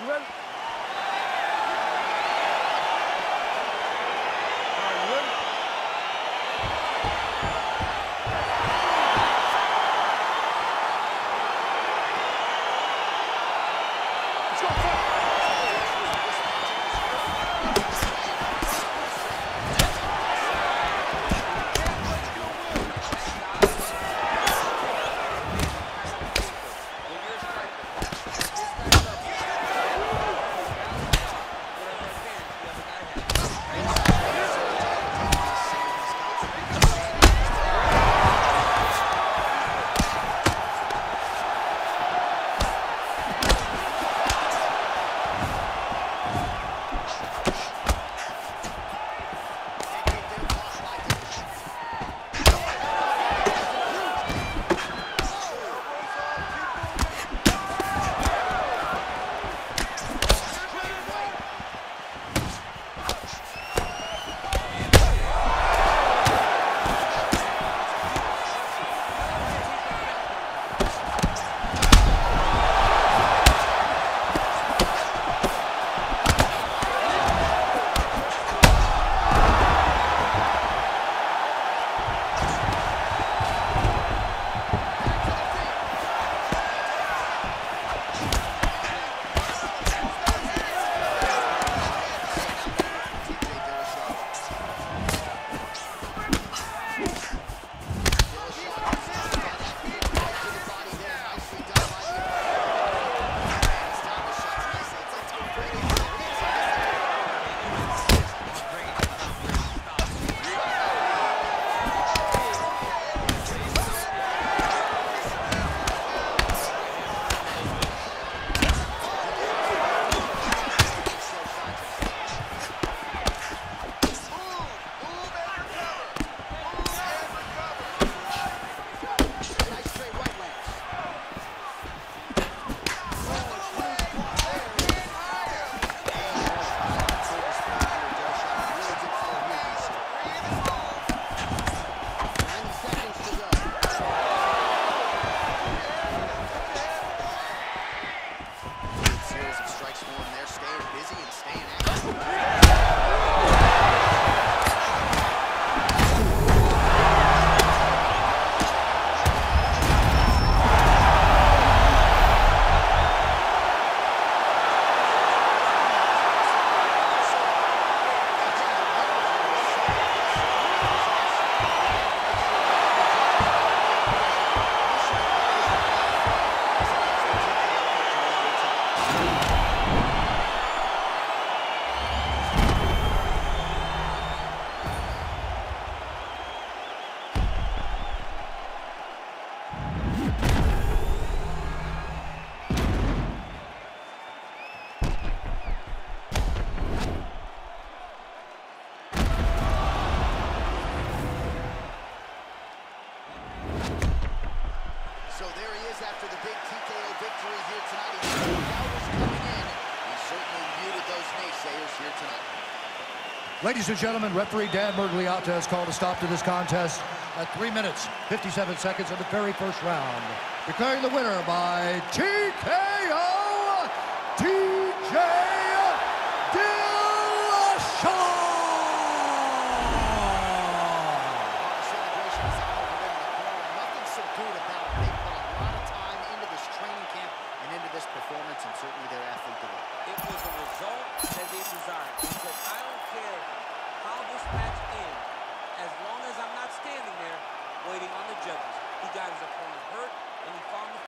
Güven So there he is after the big TKO victory here tonight here tonight. Ladies and gentlemen, referee Dan Miragliotta has called a stop to this contest at 3 minutes, 57 seconds of the very first round, declaring the winner by TKO! And certainly their athlete delivered. It was a result that they desired. He said, I don't care how this match ends, as long as I'm not standing there waiting on the judges. He got his opponent hurt, and he found the